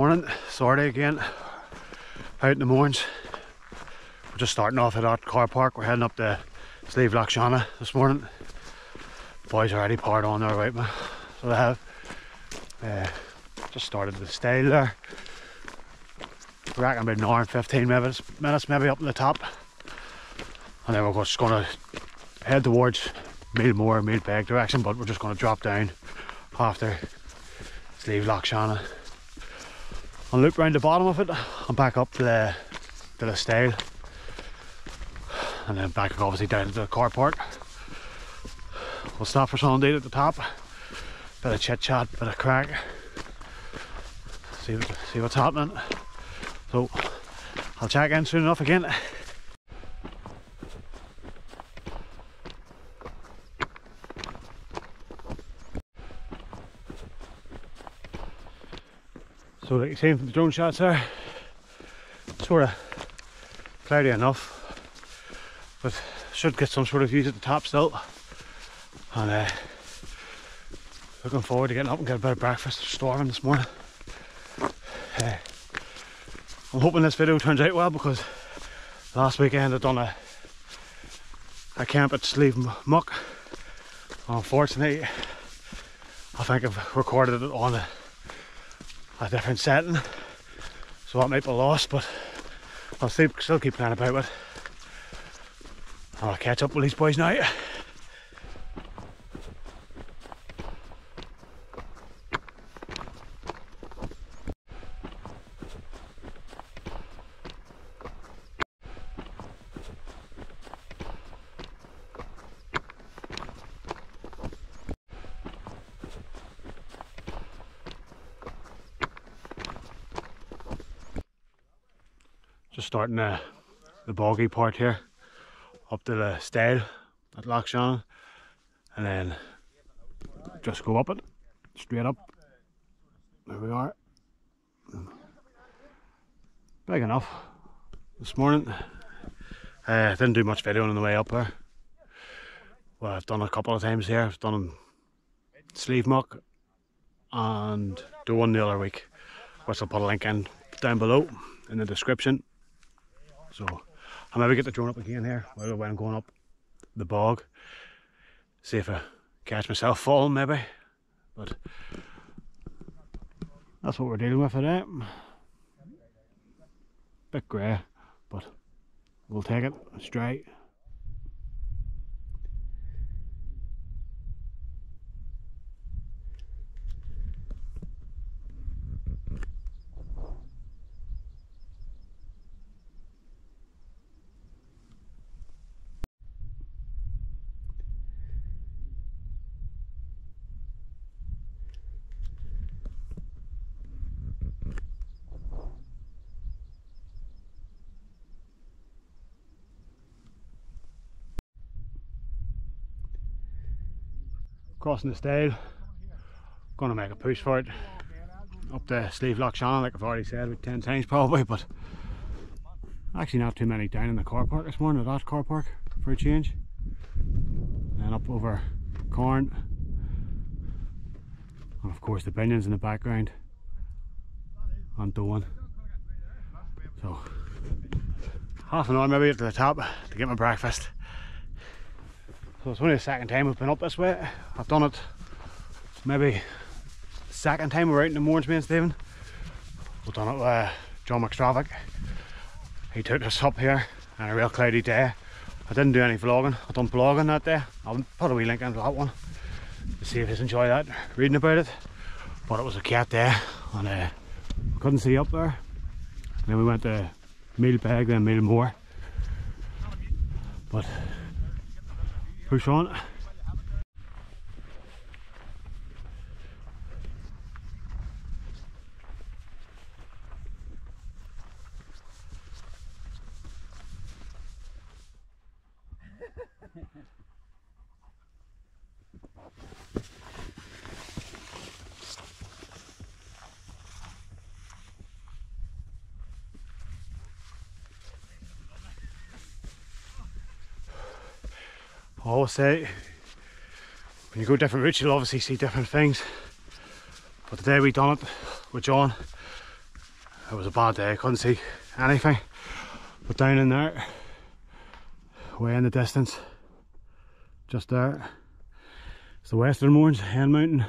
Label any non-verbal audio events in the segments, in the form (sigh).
Morning, sorry again. Out in the mornings. We're just starting off at Ott car park. We're heading up to Loughshannagh this morning. Boys are already poured on their right. So they have. Uh, just started the style there. I reckon about an hour and 15 minutes, minutes maybe up in the top. And then we're just going to head towards Meelmore, Meelbeg direction, but we're just going to drop down after Slieve Loughshannagh and loop round the bottom of it and back up to the, to the stile and then back obviously down to the car park. We'll stop for something at the top, bit of chit chat, bit of crack, see, see what's happening. So I'll check in soon enough again. So like you see from the drone shots there, sort of cloudy enough, but should get some sort of views at the top still. And uh, looking forward to getting up and get a bit of breakfast. Storming this morning. Uh, I'm hoping this video turns out well because last weekend I done a a camp at Slieve Muck. Unfortunately, I think I've recorded it on a a different setting so that might be lost but I'll still, still keep playing about it. I'll catch up with these boys now just starting the, the boggy part here up to the stile at Loch and then just go up it straight up. There we are. Big enough this morning. Uh, didn't do much videoing on the way up there well I've done a couple of times here. I've done Slieve Muck and Doan the other week which I'll put a link in down below in the description so I maybe get the drone up again here when I'm going up the bog. See if I catch myself falling maybe. But that's what we're dealing with today. Bit grey, but we'll take it straight. Crossing the stile. Gonna make a push for it. Up the Slieve Loughshannagh like I've already said about 10 times probably but actually not too many down in the car park this morning at that car park for a change. And up over Carn. And of course the Binnians in the background. And Doan so half an hour maybe to the top to get my breakfast so it's only the second time we've been up this way. I've done it maybe second time we're out in the and Stephen. We've done it with uh, John McStravick. He took us up here on a real cloudy day. I didn't do any vlogging. I done vlogging that day. I'll put a wee link into that one to see if you enjoy that, reading about it. But it was a cat day and uh, couldn't see up there. And then we went to Meelbeg, then Meelmore. But push on. Oh, I always say when you go different routes you'll obviously see different things. But today we done it with John it was a bad day, I couldn't see anything. But down in there, way in the distance, just there, it's the Western Mournes, Hen Mountain,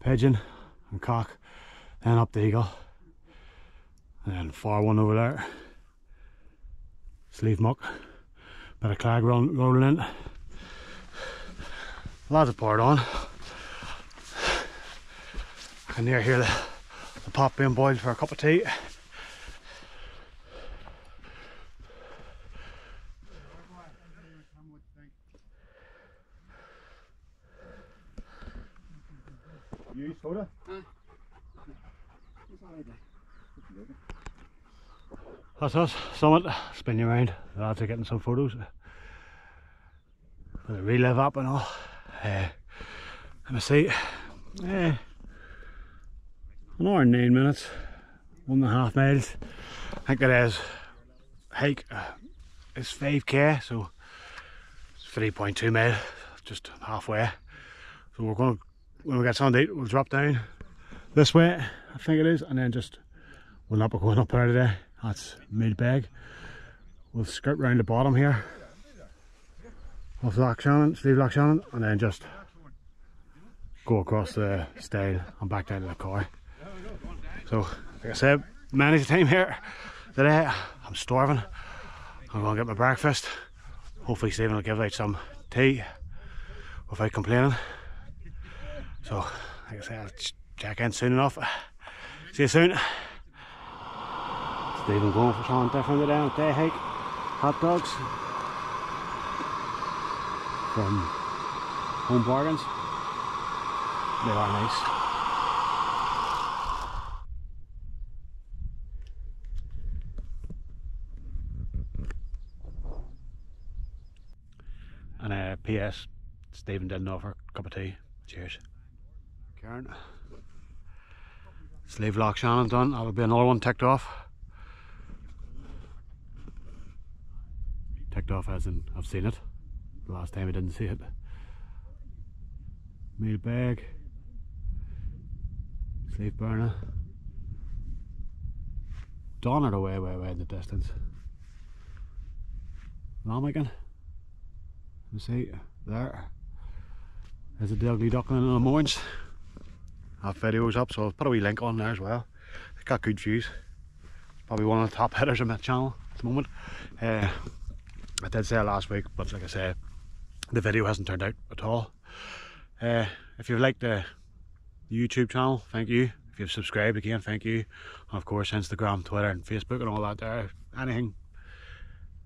Pigeon and Cock, then up the Eagle, and then far one over there, Slieve Muck, bit of clag roll, rolling in. Lots of poured on. I can near hear the, the pot being boiled for a cup of tea. You soda? That's us, summit, spin you around. The lads are getting some photos. For the relive up and all. Uh, let me see. Uh, an hour and nine minutes, one and a half miles. I think it is hike uh, it's 5k, so it's 3.2 mile, just halfway. So we're going to, when we get something to eat, we'll drop down this way, I think it is, and then just, we'll not be going up there today. That's Meelbeg. We'll skirt round the bottom here of Loughshannagh, Steve Loch Shannon, and then just go across the stile and back down to the car. So, like I said, manage the time here today. I'm starving. I'm going to get my breakfast. Hopefully Stephen will give out some tea without complaining. So, like I said, I'll check in soon enough. See you soon. Stephen going for something different today day hike. Hot dogs from Home Bargains. They are nice. And uh, P.S. Stephen didn't offer a cup of tea. Cheers. Karen. Slieve Loughshannagh done. That'll be another one ticked off. Off as in I've seen it. The last time I didn't see it. Meal bag. Slieve Bearnagh. Donard away, way, way in the distance. Lamagan. You see, there. There's a ugly duckling in the Mournes. I have videos up, so I'll put a wee link on there as well. It's got good views. Probably one of the top hitters on my channel at the moment. Uh, I did say it last week, but like I say, the video hasn't turned out at all. Uh, if you've liked the YouTube channel, thank you. If you've subscribed again, thank you. And of course, Instagram, Twitter, and Facebook, and all that there. Anything.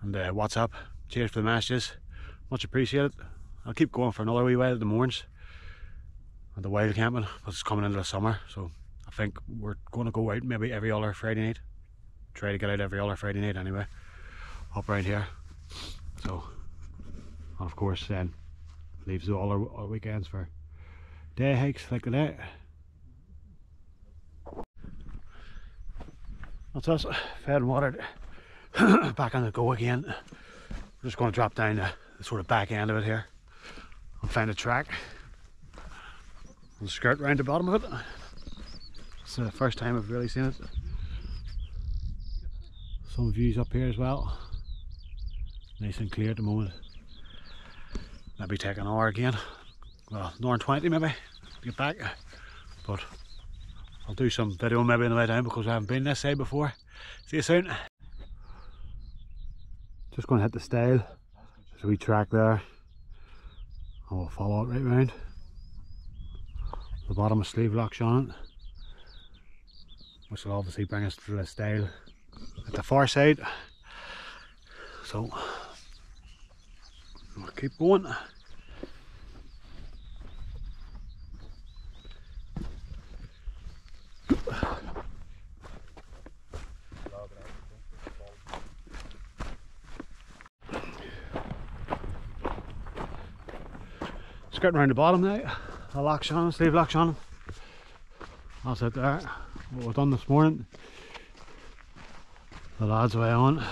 And uh, WhatsApp. Cheers for the messages. Much appreciated. I'll keep going for another wee while at the Mournes. And the wild camping, but it's coming into the summer, so I think we're going to go out maybe every other Friday night. Try to get out every other Friday night anyway. Up around here. So, of course, then leaves all our, our weekends for day hikes like that. That's us, fed and watered. (coughs) back on the go again. We're just going to drop down the, the sort of back end of it here and find a track and skirt round the bottom of it. It's the first time I've really seen it. Some views up here as well. Nice and clear at the moment. Maybe take an hour again. Well, an hour and 20 maybe get back. But I'll do some video maybe on the way down because I haven't been this side before. See you soon. Just going to hit the stile. There's a wee track there. Oh, and we'll follow it right round. The bottom of Slieve Loughshannagh. Which will obviously bring us to the stile at the far side. So we'll keep going. Skirting around the bottom now. A Loughshannagh, Sleeve Loch Shannon. That's it there. What we've done this morning. The lads away on.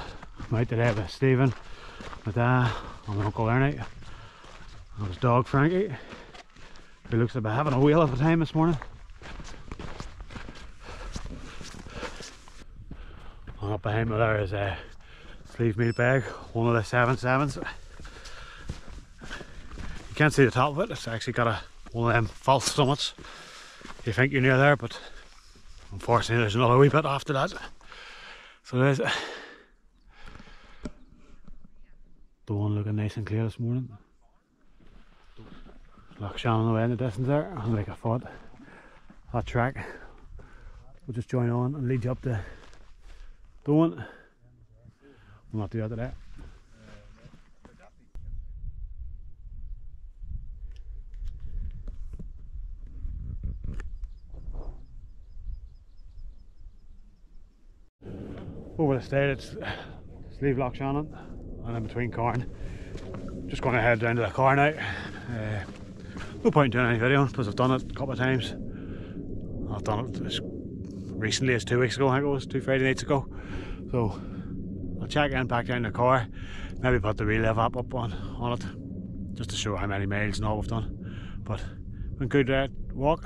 I'm out today with Stephen, my dad, and uncle Ernie. And his dog Frankie. Who looks like having a whale of a time this morning. And up behind me there is a Slieve Meelbeg, one of the seven sevens. You can't see the top of it, it's actually got a one of them false summits. You think you're near there, but unfortunately there's another wee bit after that. So there's the one looking nice and clear this morning. Lough Shannagh away in the distance there, and like I thought, that track will just join on and lead you up to the one. We'll not do that today. Over the state, it's Slieve Loughshannagh, and in between Carn. Just going to head down to the car now. Uh, no point in doing any video because I've done it a couple of times. I've done it as recently as two weeks ago, I think it was, two Friday nights ago. So I'll check in back down the car, maybe put the relive app up on, on it, just to show how many miles and all we've done. But been good uh, walk,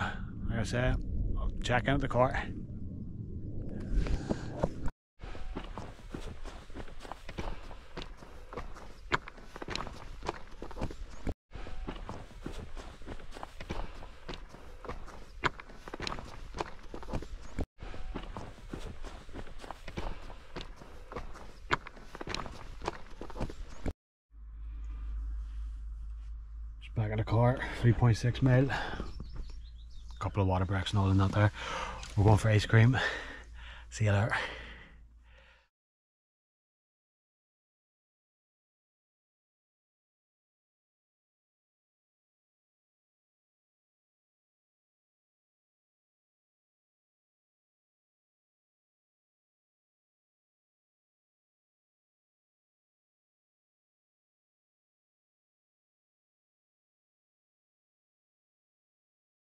like I say, I'll check in at the car. Back in the car, 3.6 mile. couple of water breaks and all in that there. We're going for ice cream. See you later.